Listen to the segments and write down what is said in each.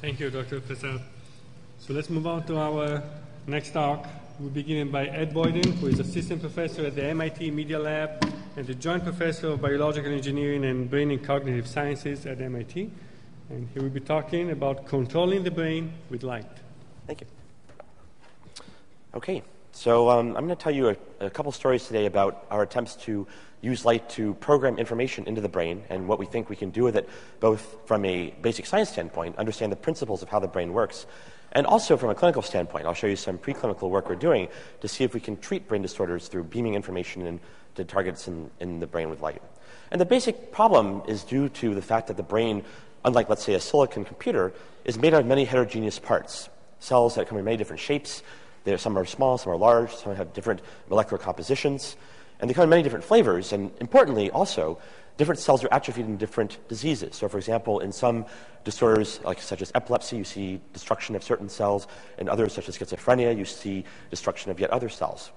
Thank you, Dr. Prasad. So let's move on to our next talk. We'll be given by Ed Boyden, who is assistant professor at the MIT Media Lab and the joint professor of biological engineering and brain and cognitive sciences at MIT. And he will be talking about controlling the brain with light. Thank you. Okay, so um, I'm going to tell you a, a couple stories today about our attempts to use light to program information into the brain and what we think we can do with it, both from a basic science standpoint, understand the principles of how the brain works, and also from a clinical standpoint. I'll show you some preclinical work we're doing to see if we can treat brain disorders through beaming information into targets in, in the brain with light. And the basic problem is due to the fact that the brain, unlike, let's say, a silicon computer, is made out of many heterogeneous parts. Cells that come in many different shapes. There, some are small, some are large, some have different molecular compositions. And they come in many different flavors. And importantly, also, different cells are atrophied in different diseases. So, for example, in some disorders, like such as epilepsy, you see destruction of certain cells. In others, such as schizophrenia, you see destruction of yet other cells.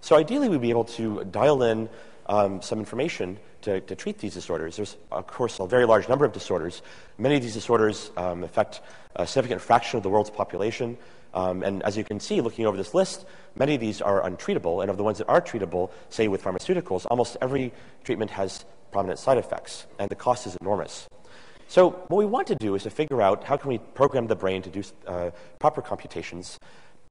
So, ideally, we'd be able to dial in um, some information to, to, treat these disorders. There's, of course, a very large number of disorders. Many of these disorders um, affect a significant fraction of the world's population. Um, and as you can see, looking over this list, many of these are untreatable. And of the ones that are treatable, say with pharmaceuticals, almost every treatment has prominent side effects, and the cost is enormous. So what we want to do is to figure out how can we program the brain to do uh, proper computations.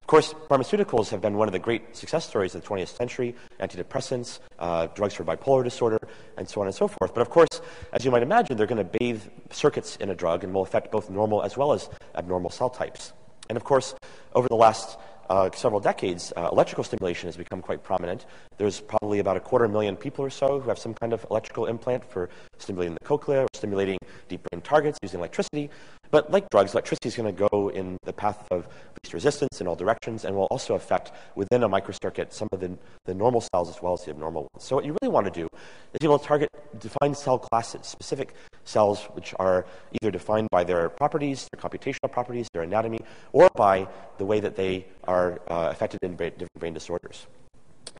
Of course, pharmaceuticals have been one of the great success stories of the 20th century, antidepressants, uh, drugs for bipolar disorder, and so on and so forth. But of course, as you might imagine, they're going to bathe circuits in a drug and will affect both normal as well as abnormal cell types. And of course, over the last uh, several decades, uh, electrical stimulation has become quite prominent. There's probably about a quarter million people or so who have some kind of electrical implant for stimulating the cochlea or stimulating deep brain targets using electricity. But like drugs, electricity is going to go in the path of least resistance in all directions and will also affect within a microcircuit some of the, the normal cells as well as the abnormal ones. So what you really want to do is be able to target defined cell classes, specific cells which are either defined by their properties, their computational properties, their anatomy, or by the way that they are uh, affected in brain, different brain disorders.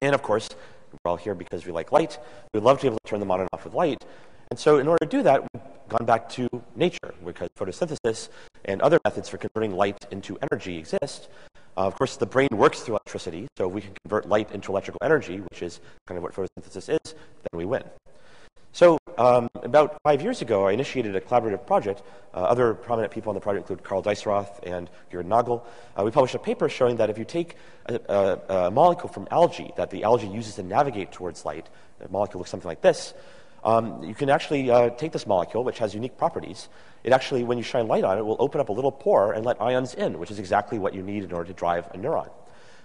And of course, we're all here because we like light. We'd love to be able to turn them on and off with light. And so, in order to do that, we've gone back to nature because photosynthesis and other methods for converting light into energy exist. Uh, of course, the brain works through electricity, so if we can convert light into electrical energy, which is kind of what photosynthesis is, then we win. So, um, about five years ago, I initiated a collaborative project. Uh, other prominent people on the project include Carl Deisseroth and Gerard Nagel. Uh, we published a paper showing that if you take a, a, a, molecule from algae that the algae uses to navigate towards light, the molecule looks something like this, um, you can actually uh, take this molecule, which has unique properties. It actually, when you shine light on it, will open up a little pore and let ions in, which is exactly what you need in order to drive a neuron.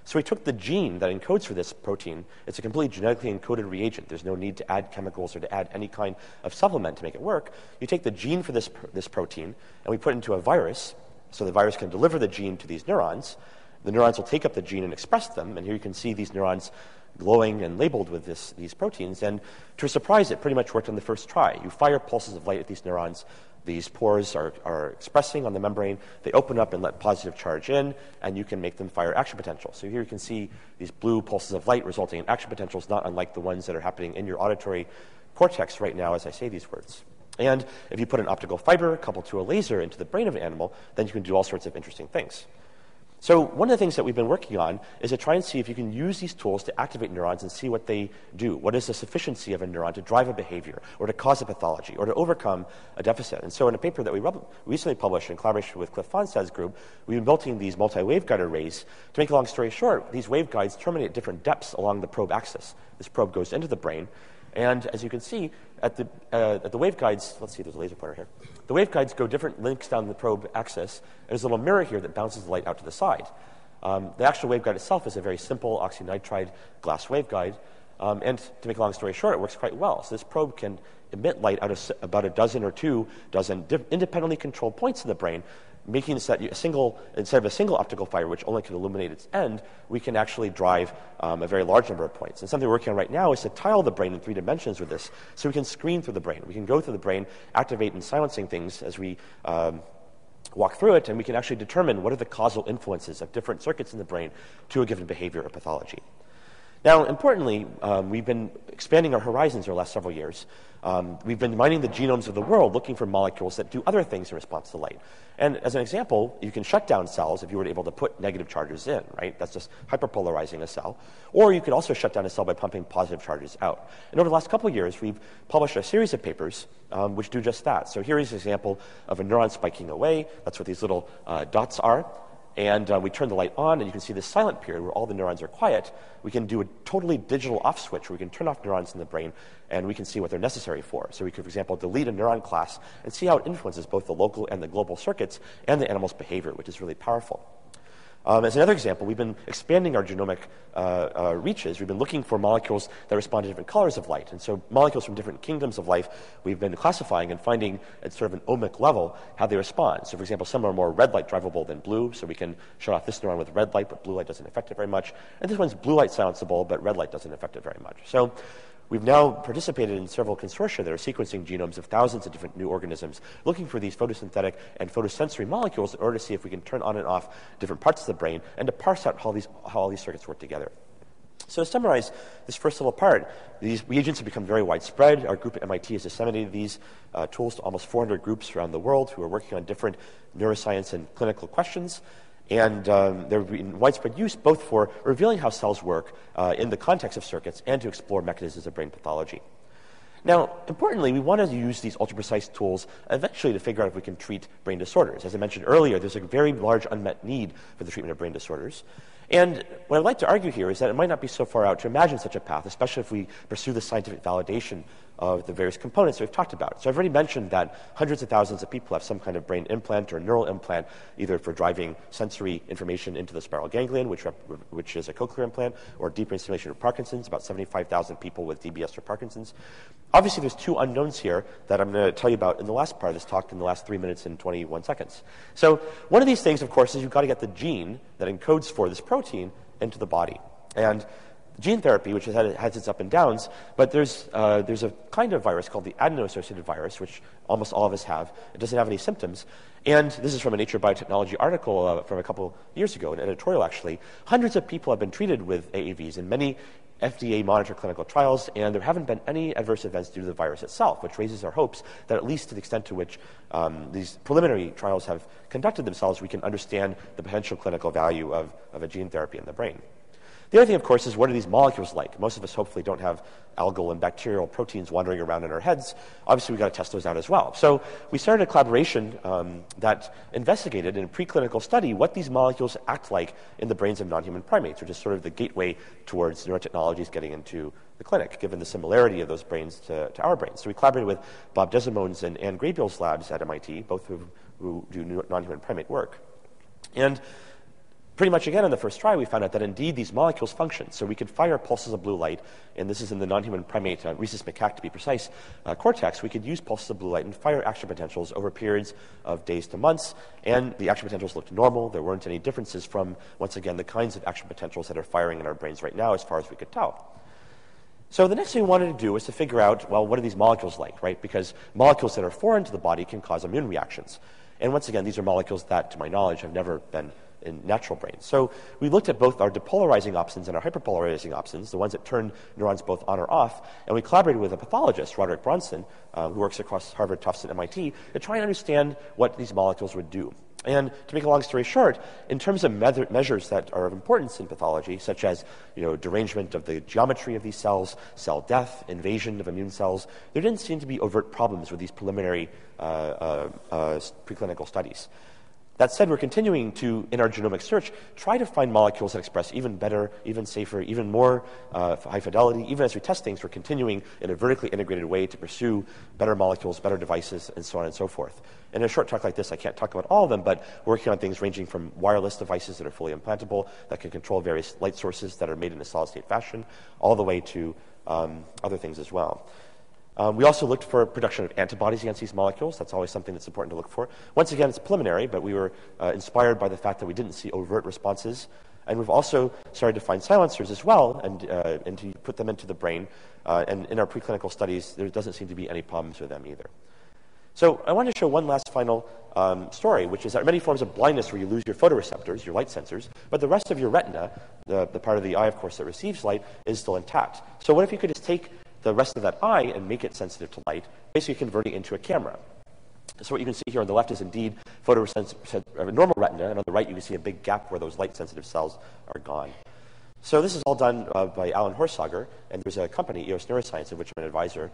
So we took the gene that encodes for this protein. It's a completely genetically encoded reagent. There's no need to add chemicals or to add any kind of supplement to make it work. You take the gene for this, this protein, and we put it into a virus, so the virus can deliver the gene to these neurons. The neurons will take up the gene and express them, and here you can see these neurons glowing and labeled with this, these proteins. And to a surprise, it pretty much worked on the first try. You fire pulses of light at these neurons, these pores are, are expressing on the membrane. They open up and let positive charge in, and you can make them fire action potential. So here you can see these blue pulses of light resulting in action potentials, not unlike the ones that are happening in your auditory cortex right now as I say these words. And if you put an optical fiber coupled to a laser into the brain of an animal, then you can do all sorts of interesting things. So one of the things that we've been working on is to try and see if you can use these tools to activate neurons and see what they do. What is the sufficiency of a neuron to drive a behavior or to cause a pathology or to overcome a deficit? And so in a paper that we recently published in collaboration with Cliff Fonstad's group, we've been building these multi-waveguide arrays. To make a long story short, these waveguides terminate at different depths along the probe axis. This probe goes into the brain. And as you can see, at the, uh, at the waveguides, let's see, there's a laser pointer here. The waveguides go different lengths down the probe axis. And there's a little mirror here that bounces the light out to the side. Um, the actual waveguide itself is a very simple oxynitride glass waveguide. Um, and to make a long story short, it works quite well. So this probe can emit light out of about a dozen or two dozen independently controlled points in the brain, making so that a single, instead of a single optical fiber, which only can illuminate its end, we can actually drive um, a very large number of points. And something we're working on right now is to tile the brain in three dimensions with this, so we can screen through the brain. We can go through the brain, activate and silencing things as we um, walk through it, and we can actually determine what are the causal influences of different circuits in the brain to a given behavior or pathology. Now, importantly, um, we've been expanding our horizons over the last several years. Um, we've been mining the genomes of the world looking for molecules that do other things in response to light. And as an example, you can shut down cells if you were able to put negative charges in, right? That's just hyperpolarizing a cell. Or you could also shut down a cell by pumping positive charges out. And over the last couple of years, we've published a series of papers um, which do just that. So here is an example of a neuron spiking away. That's what these little uh, dots are and uh, we turn the light on, and you can see this silent period where all the neurons are quiet. We can do a totally digital off switch where we can turn off neurons in the brain and we can see what they're necessary for. So we could, for example, delete a neuron class and see how it influences both the local and the global circuits and the animal's behavior, which is really powerful. Um, as another example, we've been expanding our genomic uh, uh, reaches. We've been looking for molecules that respond to different colors of light. And so, molecules from different kingdoms of life, we've been classifying and finding at sort of an omic level how they respond. So, for example, some are more red light drivable than blue, so we can shut off this neuron with red light, but blue light doesn't affect it very much. And this one's blue light silenceable, but red light doesn't affect it very much. So, We've now participated in several consortia that are sequencing genomes of thousands of different new organisms, looking for these photosynthetic and photosensory molecules in order to see if we can turn on and off different parts of the brain and to parse out how, these, how all these circuits work together. So to summarize this first little part, these reagents have become very widespread. Our group at MIT has disseminated these uh, tools to almost 400 groups around the world who are working on different neuroscience and clinical questions. And um, have been widespread use both for revealing how cells work uh, in the context of circuits and to explore mechanisms of brain pathology. Now, importantly, we want to use these ultra precise tools eventually to figure out if we can treat brain disorders. As I mentioned earlier, there's a very large unmet need for the treatment of brain disorders. And what I'd like to argue here is that it might not be so far out to imagine such a path, especially if we pursue the scientific validation of the various components that we've talked about. So I've already mentioned that hundreds of thousands of people have some kind of brain implant or neural implant, either for driving sensory information into the spiral ganglion, which, rep- which is a cochlear implant, or deep brain stimulation of Parkinson's, about 75,000 people with DBS or Parkinson's. Obviously, there's two unknowns here that I'm going to tell you about in the last part of this talk in the last three minutes and 21 seconds. So one of these things, of course, is you've got to get the gene that encodes for this protein into the body. And gene therapy, which has, has its up and downs, but there's, uh, there's a kind of virus called the adeno-associated virus, which almost all of us have. It doesn't have any symptoms. And this is from a Nature Biotechnology article uh, from a couple years ago, an editorial actually. Hundreds of people have been treated with AAVs in many FDA monitored clinical trials, and there haven't been any adverse events due to the virus itself, which raises our hopes that at least to the extent to which um, these preliminary trials have conducted themselves, we can understand the potential clinical value of, of a gene therapy in the brain. The other thing, of course, is what are these molecules like? Most of us hopefully don't have algal and bacterial proteins wandering around in our heads. Obviously, we've got to test those out as well. So we started a collaboration um, that investigated in a preclinical study what these molecules act like in the brains of non-human primates, which is sort of the gateway towards neurotechnologies getting into the clinic, given the similarity of those brains to, to our brains. So we collaborated with Bob Desimones and Anne labs at MIT, both who, who do non-human primate work. And Pretty much again in the first try, we found out that indeed these molecules function. So we could fire pulses of blue light, and this is in the non-human primate, uh, rhesus macaque to be precise, uh, cortex. We could use pulses of blue light and fire action potentials over periods of days to months, and the action potentials looked normal. There weren't any differences from, once again, the kinds of action potentials that are firing in our brains right now, as far as we could tell. So the next thing we wanted to do was to figure out, well, what are these molecules like, right? Because molecules that are foreign to the body can cause immune reactions. And once again, these are molecules that, to my knowledge, have never been in natural brains. So we looked at both our depolarizing opsins and our hyperpolarizing opsins, the ones that turn neurons both on or off, and we collaborated with a pathologist, Roderick Bronson, uh, who works across Harvard, Tufts, and MIT, to try and understand what these molecules would do. And to make a long story short, in terms of me- measures that are of importance in pathology, such as you know, derangement of the geometry of these cells, cell death, invasion of immune cells, there didn't seem to be overt problems with these preliminary uh, uh, uh preclinical studies. That said, we're continuing to, in our genomic search, try to find molecules that express even better, even safer, even more uh, high fidelity. Even as we test things, we're continuing in a vertically integrated way to pursue better molecules, better devices, and so on and so forth. In a short talk like this, I can't talk about all of them, but working on things ranging from wireless devices that are fully implantable, that can control various light sources that are made in a solid state fashion, all the way to um, other things as well. Um, we also looked for production of antibodies against these molecules. That's always something that's important to look for. Once again, it's preliminary, but we were uh, inspired by the fact that we didn't see overt responses. And we've also started to find silencers as well and, uh, and to put them into the brain. Uh, and in our preclinical studies, there doesn't seem to be any problems with them either. So I want to show one last final um, story, which is that many forms of blindness where you lose your photoreceptors, your light sensors, but the rest of your retina, the, the part of the eye, of course, that receives light, is still intact. So what if you could just take the rest of that eye and make it sensitive to light, basically converting it into a camera? So what you can see here on the left is indeed photosensitive, normal retina, and on the right you can see a big gap where those light-sensitive cells are gone. So this is all done uh, by Alan Horsager, and there's a company, EOS Neuroscience, in which I'm an advisor.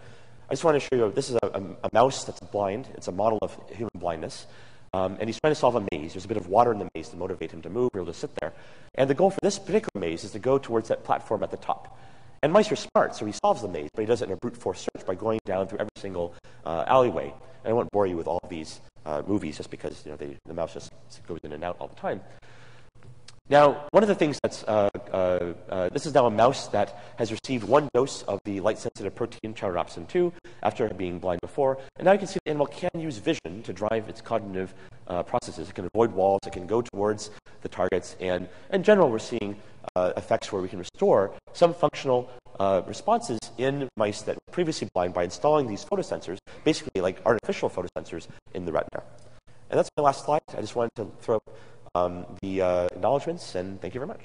I just want to show you, this is a, a, a mouse that's blind. It's a model of human blindness. Um, and he's trying to solve a maze. There's a bit of water in the maze to motivate him to move, or he'll sit there. And the goal for this particular maze is to go towards that platform at the top. And mice are smart, so he solves the maze, but he does it in a brute force search by going down through every single uh, alleyway. And I won't bore you with all these uh, movies just because you know, they, the mouse just goes in and out all the time. Now, one of the things that's, uh, uh, uh, this is now a mouse that has received one dose of the light-sensitive protein chaudirapsin 2 after being blind before, and now you can see the animal can use vision to drive its cognitive uh, processes. It can avoid walls, it can go towards the targets, and in general, we're seeing uh, effects where we can restore some functional uh, responses in mice that were previously blind by installing these photosensors, basically like artificial photosensors in the retina. And that's my last slide. I just wanted to throw up um, the uh, acknowledgments, and thank you very much.